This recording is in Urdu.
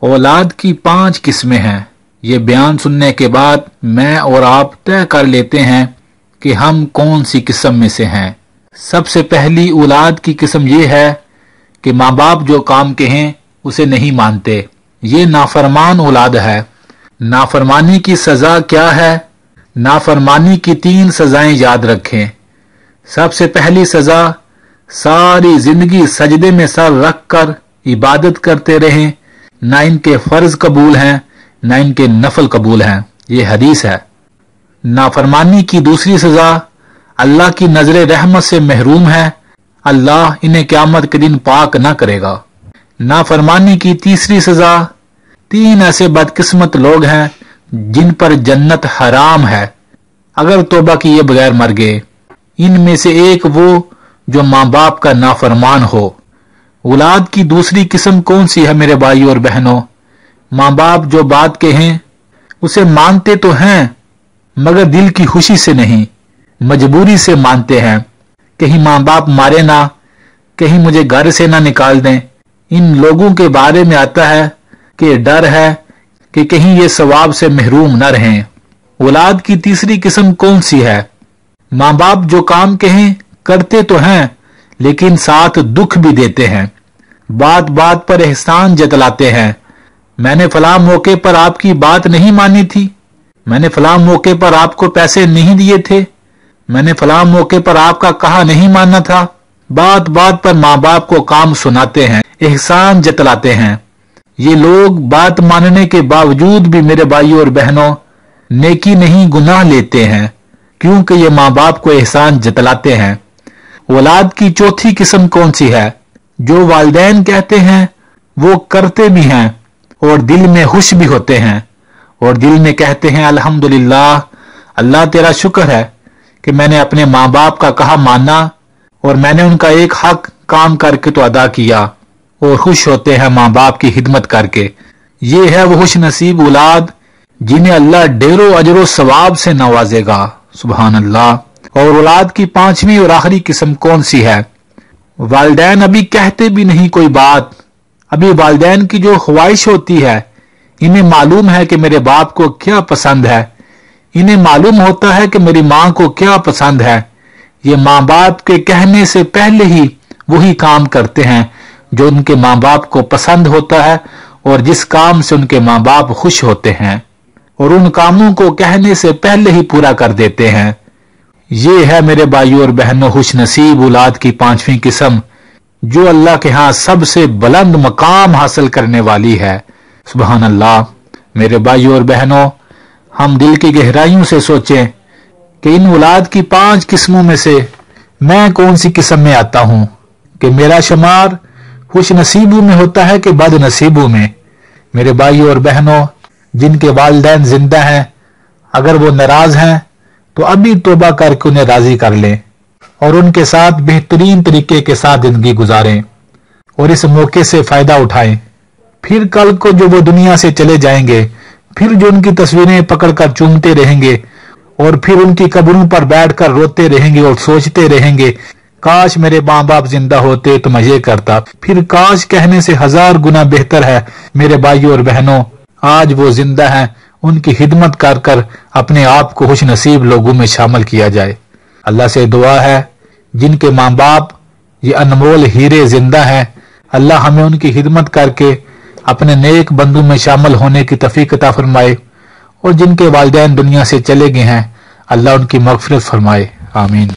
اولاد کی پانچ قسمیں ہیں۔ یہ بیان سننے کے بعد میں اور آپ طے کر لیتے ہیں کہ ہم کون سی قسم میں سے ہیں۔ سب سے پہلی اولاد کی قسم یہ ہے کہ ماں باپ جو کام کہیں اسے نہیں مانتے۔ یہ نافرمان اولاد ہے۔ نافرمانی کی سزا کیا ہے؟ نافرمانی کی تین سزائیں یاد رکھیں۔ سب سے پہلی سزا، ساری زندگی سجدے میں سر رکھ کر عبادت کرتے رہیں۔ نہ ان کے فرض قبول ہیں نہ ان کے نفل قبول ہیں۔ یہ حدیث ہے۔ نافرمانی کی دوسری سزا اللہ کی نظر رحمت سے محروم ہے۔ اللہ انہیں قیامت کے دن پاک نہ کرے گا۔ نافرمانی کی تیسری سزا تین ایسے بدقسمت لوگ ہیں جن پر جنت حرام ہے۔ اگر توبہ کیے بغیر مر گئے، ان میں سے ایک وہ جو ماں باپ کا نافرمان ہو۔ اولاد کی دوسری قسم کون سی ہے میرے بھائی اور بہنوں ماں باپ جو بات کہیں، اسے مانتے تو ہیں، مگر دل کی خوشی سے نہیں، مجبوری سے مانتے ہیں۔ کہیں ماں باپ مارے نہ، کہیں مجھے گھر سے نہ نکال دیں۔ ان لوگوں کے بارے میں آتا ہے کہ ڈر ہے کہ کہیں یہ ثواب سے محروم نہ رہیں۔ اولاد کی تیسری قسم کون سی ہے؟ ماں باپ جو کام کہیں، کرتے تو ہیں لیکن ساتھ دکھ بھی دیتے ہیں۔ بات بات پر احسان جتلاتے ہیں۔ میں نے فلاں موقع پر آپ کی بات نہیں مانی تھی۔ میں نے فلاں موقع پر آپ کو پیسے نہیں دیے تھے۔ میں نے فلاں موقع پر آپ کا کہا نہیں ماننا تھا۔ بات بات پر ماں باپ کو کام سناتے ہیں، احسان جتلاتے ہیں۔ یہ لوگ بات ماننے کے باوجود بھی میرے بھائی اور بہنوں، نیکی نہیں گناہ لیتے ہیں۔ کیونکہ یہ ماں باپ کو احسان جتلاتے ہیں۔ اولاد کی چوتھی قسم کون سی ہے؟ جو والدین کہتے ہیں، وہ کرتے بھی ہیں اور دل میں خوش بھی ہوتے ہیں۔ اور دل میں کہتے ہیں الحمد اللہ تیرا شکر ہے کہ میں نے اپنے ماں باپ کا کہا ماننا اور میں نے ان کا ایک حق کام کر کے تو ادا کیا اور خوش ہوتے ہیں ماں باپ کی خدمت کر کے۔ یہ ہے وہ خوش نصیب اولاد جنہیں اللہ ڈیرو اجر و ثواب سے نوازے گا۔ سبحان اللہ۔ اور اولاد کی پانچویں اور آخری قسم کون سی ہے؟ والدین ابھی کہتے بھی نہیں کوئی بات۔ ابھی والدین کی جو خواہش ہوتی ہے، انہیں معلوم ہے کہ میرے باپ کو کیا پسند ہے۔ انہیں معلوم ہوتا ہے کہ میری ماں کو کیا پسند ہے۔ یہ ماں باپ کے کہنے سے پہلے ہی وہی کام کرتے ہیں جو ان کے ماں باپ کو پسند ہوتا ہے اور جس کام سے ان کے ماں باپ خوش ہوتے ہیں۔ اور ان کاموں کو کہنے سے پہلے ہی پورا کر دیتے ہیں۔ یہ ہے میرے بھائیوں اور بہنوں خوش نصیب اولاد کی پانچویں قسم، جو اللہ کے ہاں سب سے بلند مقام حاصل کرنے والی ہے۔ سبحان اللہ۔ میرے بھائیوں اور بہنوں، ہم دل کی گہرائیوں سے سوچیں کہ ان اولاد کی پانچ قسموں میں سے میں کون سی قسم میں آتا ہوں؟ کہ میرا شمار خوش نصیبوں میں ہوتا ہے کہ بد نصیبوں میں؟ میرے بھائیوں اور بہنوں، جن کے والدین زندہ ہیں، اگر وہ ناراض ہیں تو ابھی توبہ کر کے انہیں راضی کر لیں اور ان کے ساتھ بہترین طریقے کے ساتھ زندگی گزاریں اور اس موقع سے فائدہ اٹھائیں۔ پھر کل کو جو وہ دنیا سے چلے جائیں گے، پھر جو ان کی تصویریں پکڑ کر چومتے رہیں گے اور پھر ان کی قبروں پر بیٹھ کر روتے رہیں گے اور سوچتے رہیں گے، کاش میرے ماں باپ زندہ ہوتے تو میں یہ کرتا۔ پھر کاش کہنے سے ہزار گنا بہتر ہے میرے بھائیوں اور بہنوں، آج وہ زندہ ہیں۔ ان کی خدمت کر کر اپنے آپ کو خوش نصیب لوگوں میں شامل کیا جائے۔ اللہ سے دعا ہے، جن کے ماں باپ یہ انمول ہیرے زندہ ہیں، اللہ ہمیں ان کی خدمت کر کے اپنے نیک بندوں میں شامل ہونے کی تفیق عطا فرمائے اور جن کے والدین دنیا سے چلے گئے ہیں، اللہ ان کی مغفرت فرمائے۔ آمین۔